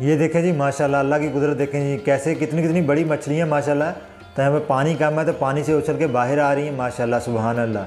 ये देखें जी, माशाल्लाह, अल्लाह की कुदरत देखें जी, कैसे कितनी कितनी बड़ी मछलियाँ, माशाल्लाह। तो यहाँ पर पानी कम है तो पानी से उछल के बाहर आ रही हैं, माशाल्लाह सुबहान अल्लाह।